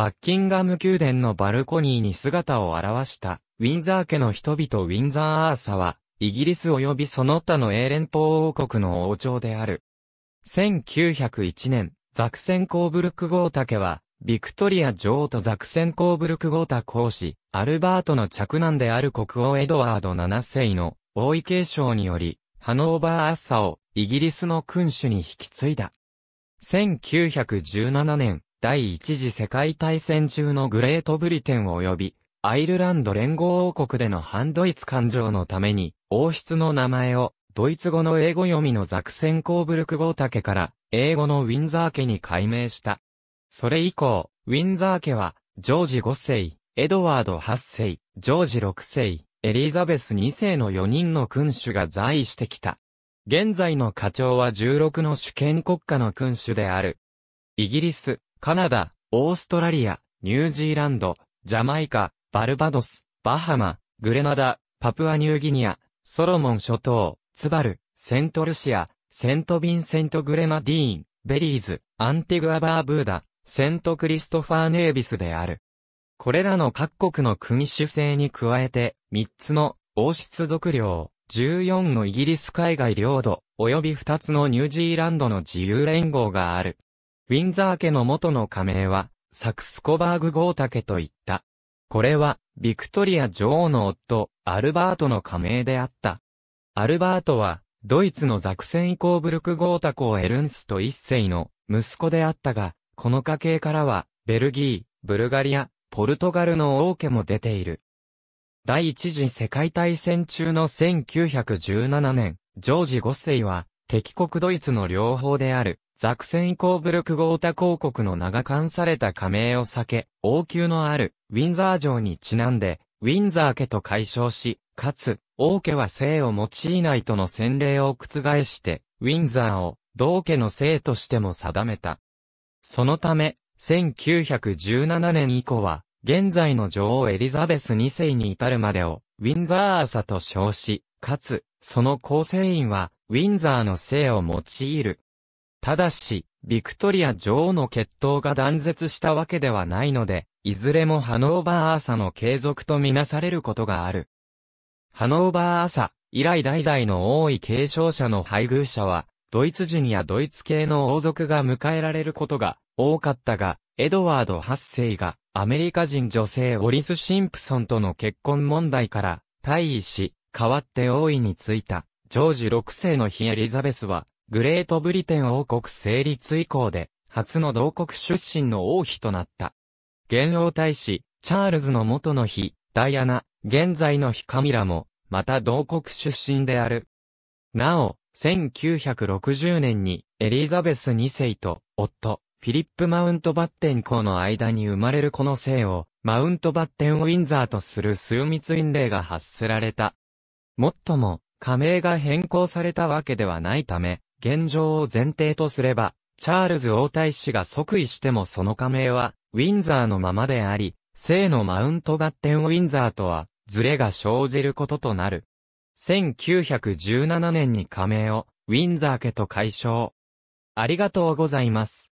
バッキンガム宮殿のバルコニーに姿を現した、ウィンザー家の人々ウィンザーアーサは、イギリス及びその他の英連邦王国の王朝である。1901年、ザクセンコーブルク豪竹は、ビクトリア女王とザクセンコーブルク豪太公子、アルバートの着男である国王エドワード7世の王位継承により、ハノーバーアッサをイギリスの君主に引き継いだ。1917年、第一次世界大戦中のグレートブリテン及び、アイルランド連合王国での反ドイツ感情のために、王室の名前を、ドイツ語の英語読みのザクセンコーブルク豪竹から、英語のウィンザー家に改名した。それ以降、ウィンザー家は、ジョージ5世、エドワード8世、ジョージ6世、エリザベス2世の4人の君主が在位してきた。現在の家長は16の主権国家の君主である。イギリス、カナダ、オーストラリア、ニュージーランド、ジャマイカ、バルバドス、バハマ、グレナダ、パプアニューギニア、ソロモン諸島、ツバル、セントルシア、セントビンセントグレナディーン、ベリーズ、アンティグアバーブーダ、セントクリストファーネービスである。これらの各国の君主制に加えて、3つの王室属領、14のイギリス海外領土、及び2つのニュージーランドの自由連合がある。ウィンザー家の元の加盟は、サクスコバーグ豪竹といった。これは、ビクトリア女王の夫、アルバートの加盟であった。アルバートは、ドイツのザクセンイコーブルク豪タコエルンスト一世の息子であったが、この家系からは、ベルギー、ブルガリア、ポルトガルの王家も出ている。第一次世界大戦中の1917年、ジョージ5世は、敵国ドイツの両方である、ザクセンイコーブルクゴータ公国の名が冠された加盟を避け、王宮のある、ウィンザー城にちなんで、ウィンザー家と解消し、かつ、王家は姓を用いないとの洗礼を覆して、ウィンザーを、同家の姓としても定めた。そのため、1917年以降は、現在の女王エリザベス2世に至るまでを、ウィンザーサと称し、かつ、その構成員は、ウィンザーの姓を用いる。ただし、ビクトリア女王の血統が断絶したわけではないので、いずれもハノーバーアーサの継続とみなされることがある。ハノーバーアーサ、以来代々の王位継承者の配偶者は、ドイツ人やドイツ系の王族が迎えられることが多かったが、エドワード8世がアメリカ人女性オリス・シンプソンとの結婚問題から退位し、代わって王位に就いたジョージ6世の日エリザベスは、グレートブリテン王国成立以降で、初の同国出身の王妃となった。現王太子、チャールズの元の妃、ダイアナ、現在の妃カミラも、また同国出身である。なお、1960年にエリザベス2世と夫、フィリップ・マウントバッテン公の間に生まれるこの姓を、マウントバッテン・ウィンザーとする数密院令が発せられた。もっとも、加盟が変更されたわけではないため、現状を前提とすれば、チャールズ王太子が即位してもその加盟は、ウィンザーのままであり、聖のマウントバッテン・ウィンザーとは、ズレが生じることとなる。1917年に加盟を、ウィンザー家と解消。ありがとうございます。